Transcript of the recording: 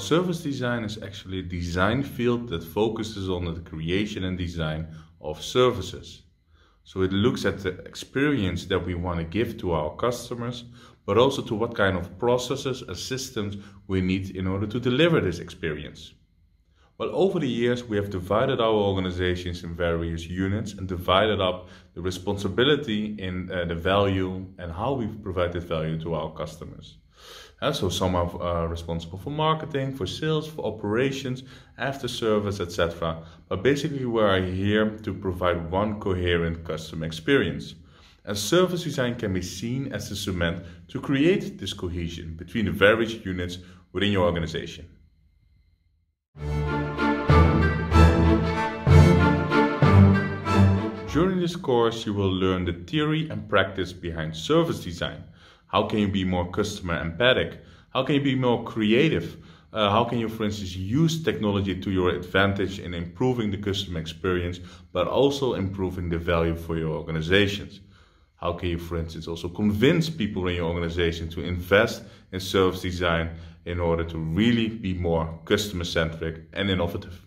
service design is actually a design field that focuses on the creation and design of services. So it looks at the experience that we want to give to our customers, but also to what kind of processes and systems we need in order to deliver this experience. Well, over the years, we have divided our organizations in various units and divided up the responsibility in uh, the value and how we provide that value to our customers. Uh, so some are uh, responsible for marketing, for sales, for operations, after service, etc. But basically, we are here to provide one coherent customer experience. And service design can be seen as the cement to create this cohesion between the various units within your organization. During this course, you will learn the theory and practice behind service design. How can you be more customer empathic? How can you be more creative? Uh, how can you, for instance, use technology to your advantage in improving the customer experience, but also improving the value for your organizations? How can you, for instance, also convince people in your organization to invest in service design in order to really be more customer centric and innovative?